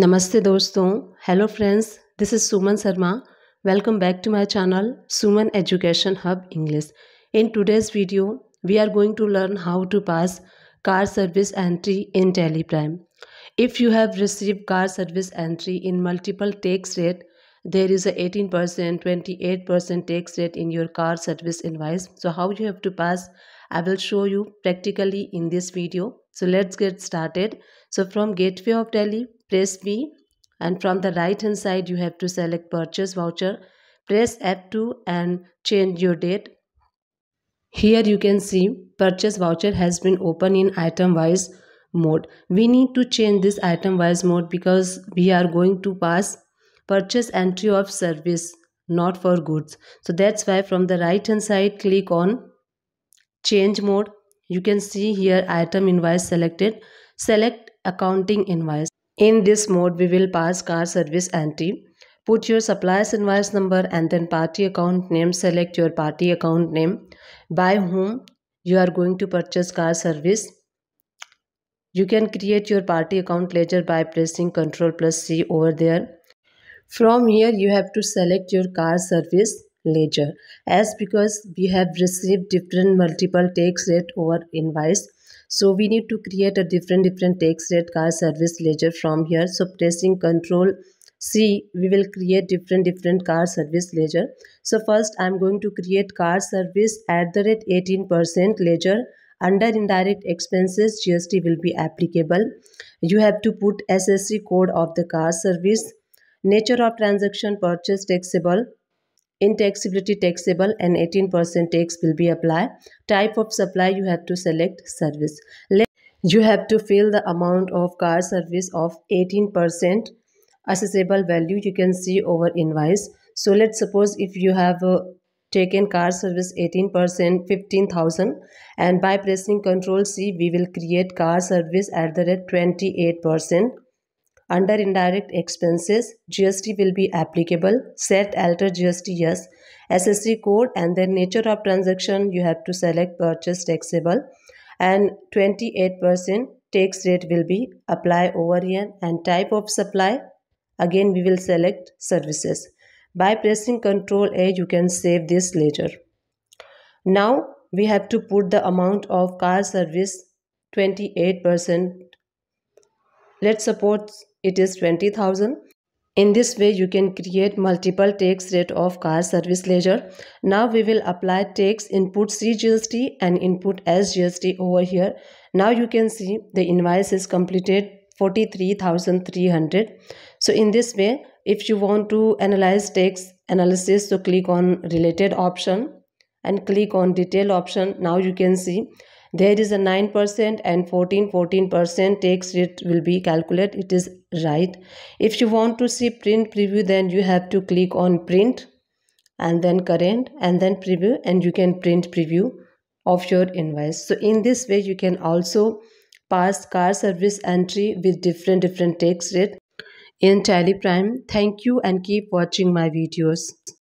Namaste दोस्तों Hello friends, this is Suman Sharma. Welcome back to my channel Suman Education Hub English. In today's video, we are going to learn how to pass car service entry in Tally Prime. If you have received car service entry in multiple tax rate, there is a 18%, 28% tax rate in your car service invoice. So how you have to pass, I will show you practically in this video so let's get started. So from gateway of Tally press B and from the right hand side you have to select purchase voucher. Press F2 and change your date. Here you can see purchase voucher has been open in item wise mode. We need to change this item wise mode because we are going to pass purchase entry of service not for goods. So that's why from the right hand side click on change mode you can see here item invoice selected select accounting invoice in this mode, we will pass car service entry. Put your supplier's invoice number and then party account name. Select your party account name. By whom you are going to purchase car service. You can create your party account ledger by pressing Ctrl plus C over there. From here, you have to select your car service ledger. As because we have received different multiple tax rate over invoice so we need to create a different different tax rate car service ledger from here. So pressing control c we will create different different car service ledger. So first i'm going to create car service at the rate 18 percent ledger. Under indirect expenses gst will be applicable. You have to put SAC code of the car service. Nature of transaction purchase taxable in taxability taxable and 18% tax will be applied. Type of supply you have to select service. You have to fill the amount of car service of 18% assessable value you can see over invoice. So let's suppose if you have uh, taken car service 18% 15000 and by pressing control c we will create car service at the rate 28% under indirect expenses, GST will be applicable. Set alter GST yes. SAC code and then nature of transaction you have to select purchase taxable and 28% tax rate will be apply over here and type of supply again we will select services. By pressing Ctrl A you can save this later. Now we have to put the amount of car service 28%. Let's suppose it is 20000 in this way you can create multiple tax rate of car service ledger. Now we will apply tax input cgst and input sgst over here. Now you can see the invoice is completed 43300 so in this way if you want to analyze tax analysis so click on related option and click on detail option. Now you can see there is a 9% and 14 14% tax rate will be calculated it is right. If you want to see print preview then you have to click on print and then current and then preview and you can print preview of your invoice. So in this way you can also pass car service entry with different different tax rate in Tally Prime. Thank you and keep watching my videos